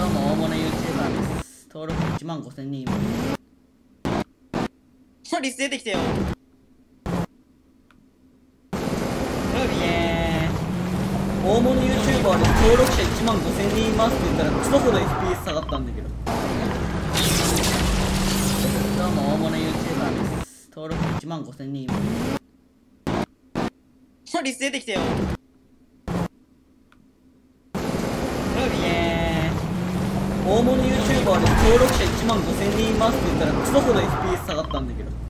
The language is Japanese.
どうも大物 YouTuber です登録1万5000人います。リス出てきてよいえー大物 YouTuber で登録者1万5000人います。って言ったらクソほど FPS 下がったんだけどどうも大物 YouTuber です登録1万5000人いますリス出てきてよいえー大物 YouTuber で登録者1万5000人いますって言ったらクソほど FPS 下がったんだけど。